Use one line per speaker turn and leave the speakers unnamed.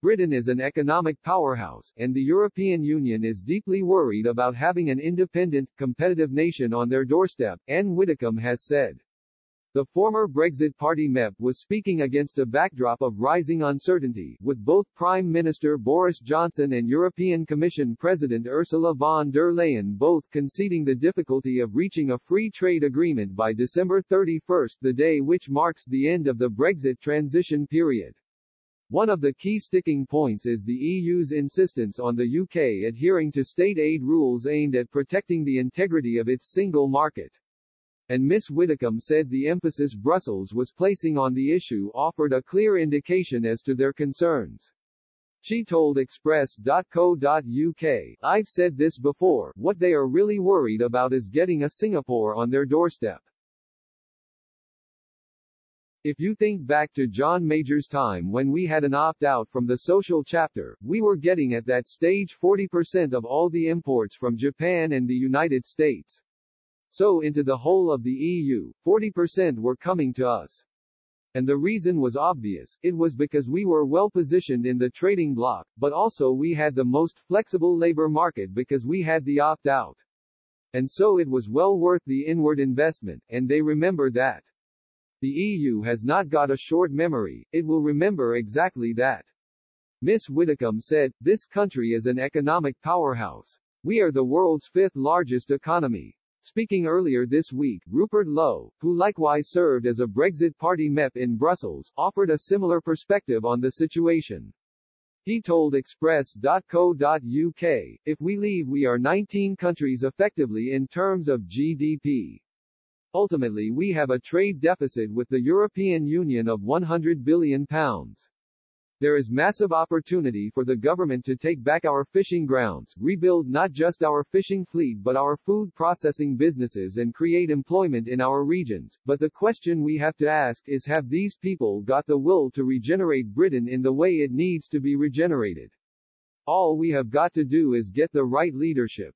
Britain is an economic powerhouse, and the European Union is deeply worried about having an independent, competitive nation on their doorstep, Ann Widdecombe has said. The former Brexit Party MEP was speaking against a backdrop of rising uncertainty, with both Prime Minister Boris Johnson and European Commission President Ursula von der Leyen both conceding the difficulty of reaching a free trade agreement by December 31, the day which marks the end of the Brexit transition period. One of the key sticking points is the EU's insistence on the UK adhering to state aid rules aimed at protecting the integrity of its single market and Ms. Widdecombe said the emphasis Brussels was placing on the issue offered a clear indication as to their concerns. She told Express.co.uk, I've said this before, what they are really worried about is getting a Singapore on their doorstep. If you think back to John Major's time when we had an opt-out from the social chapter, we were getting at that stage 40% of all the imports from Japan and the United States. So into the whole of the EU, 40% were coming to us. And the reason was obvious, it was because we were well positioned in the trading bloc, but also we had the most flexible labor market because we had the opt-out. And so it was well worth the inward investment, and they remember that. The EU has not got a short memory, it will remember exactly that. Miss Widdecombe said, this country is an economic powerhouse. We are the world's fifth largest economy. Speaking earlier this week, Rupert Lowe, who likewise served as a Brexit Party MEP in Brussels, offered a similar perspective on the situation. He told Express.co.uk, if we leave we are 19 countries effectively in terms of GDP. Ultimately we have a trade deficit with the European Union of 100 billion pounds. There is massive opportunity for the government to take back our fishing grounds, rebuild not just our fishing fleet but our food processing businesses and create employment in our regions. But the question we have to ask is have these people got the will to regenerate Britain in the way it needs to be regenerated? All we have got to do is get the right leadership.